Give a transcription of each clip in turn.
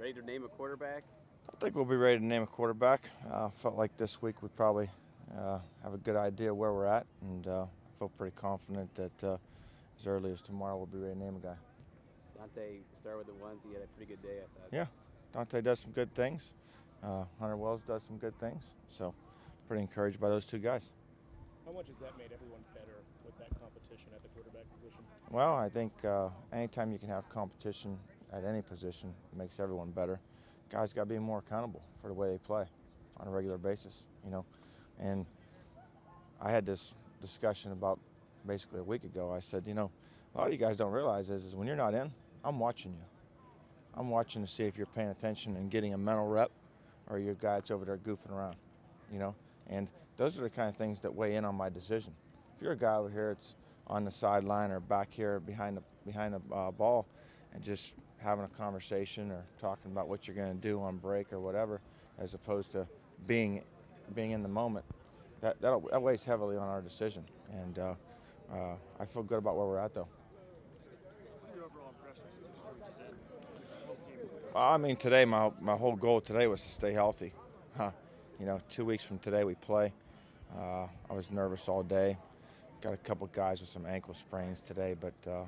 Ready to name a quarterback? I think we'll be ready to name a quarterback. Uh, felt like this week we probably uh, have a good idea where we're at, and uh, I feel pretty confident that uh, as early as tomorrow we'll be ready to name a guy. Dante started with the ones. He had a pretty good day, I thought. Yeah, Dante does some good things. Uh, Hunter Wells does some good things. So, pretty encouraged by those two guys. How much has that made everyone better with that competition at the quarterback position? Well, I think uh, anytime you can have competition at any position it makes everyone better. Guys got to be more accountable for the way they play on a regular basis, you know. And I had this discussion about basically a week ago. I said, you know, a lot of you guys don't realize is, is when you're not in, I'm watching you. I'm watching to see if you're paying attention and getting a mental rep or your guy's over there goofing around, you know. And those are the kind of things that weigh in on my decision. If you're a guy over here that's on the sideline or back here behind the behind the uh, ball, and just having a conversation or talking about what you're going to do on break or whatever, as opposed to being being in the moment, that that weighs heavily on our decision. And uh, uh, I feel good about where we're at, though. What are your overall impressions as the story in? Whole team. I mean, today my my whole goal today was to stay healthy. Huh. You know, two weeks from today we play. Uh, I was nervous all day. Got a couple guys with some ankle sprains today, but uh,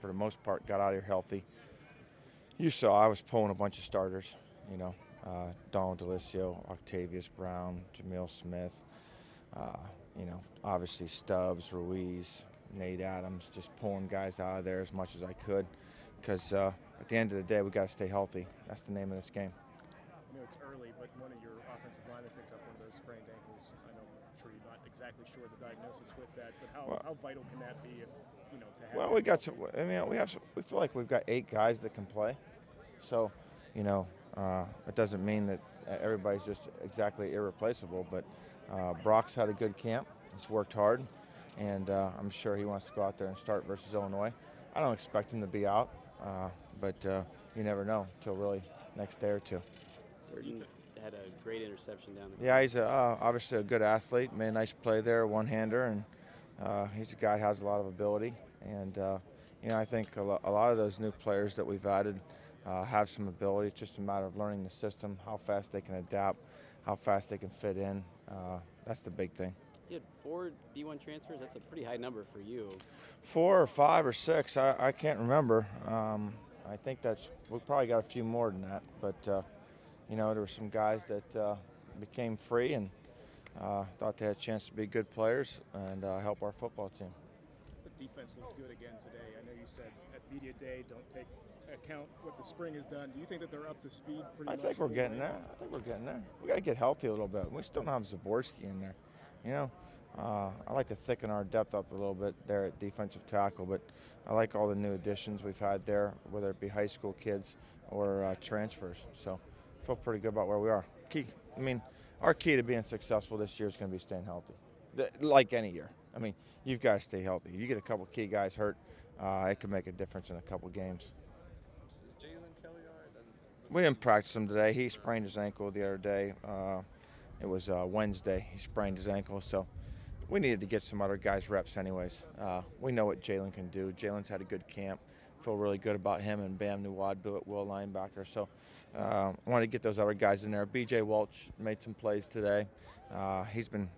for the most part, got out of here healthy. You saw I was pulling a bunch of starters. You know, uh, Donald Delicio, Octavius Brown, Jamil Smith. Uh, you know, obviously Stubbs, Ruiz, Nate Adams, just pulling guys out of there as much as I could, because uh, at the end of the day, we got to stay healthy. That's the name of this game. Know it's early, but one of your offensive linemen picked up one of those sprained ankles. I know, I'm sure you're not exactly sure the diagnosis with that, but how, Well- how vital can that be if you know to have? Well, we got some. I mean, we have. Some, we feel like we've got eight guys that can play. So, you know, uh, it doesn't mean that everybody's just exactly irreplaceable. But uh, Brock's had a good camp. He's worked hard, and uh, I'm sure he wants to go out there and start versus Illinois. I don't expect him to be out, uh, but uh, you never know until really next day or two. Had a great interception down the Yeah, he's a, uh, obviously a good athlete. Made a nice play there, one-hander, and uh, he's a guy who has a lot of ability. And uh, you know, I think a, lo- a lot of those new players that we've added uh, have some ability. It's just a matter of learning the system, how fast they can adapt, how fast they can fit in. Uh, that's the big thing. You had four D1 transfers. That's a pretty high number for you. Four or five or six, I, I can't remember. Um, I think that's we probably got a few more than that, but uh, you know, there were some guys that uh, became free and uh, thought they had a chance to be good players and uh, help our football team. The defense looked good again today. I know you said at media day don't take account what the spring has done. Do you think that they're up to speed? Pretty much? I think we're getting there. I think we're getting there. We got to get healthy a little bit. We still don't have Zaborski in there. You know, uh, I like to thicken our depth up a little bit there at defensive tackle, but I like all the new additions we've had there, whether it be high school kids or uh, transfers. So feel pretty good about where we are. Key, I mean, our key to being successful this year is going to be staying healthy, like any year. I mean, you've got to stay healthy. You get a couple key guys hurt, uh, it can make a difference in a couple games. We didn't practice him today. He sprained his ankle the other day. Uh, it was uh, Wednesday. He sprained his ankle, so we needed to get some other guys reps, anyways. Uh, we know what Jalen can do. Jalen's had a good camp. Feel really good about him and Bam Nuwadbu at will linebacker. So uh, I wanted to get those other guys in there. B.J. Welch made some plays today. Uh, he's been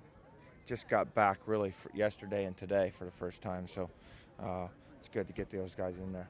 just got back really yesterday and today for the first time. So uh, it's good to get those guys in there.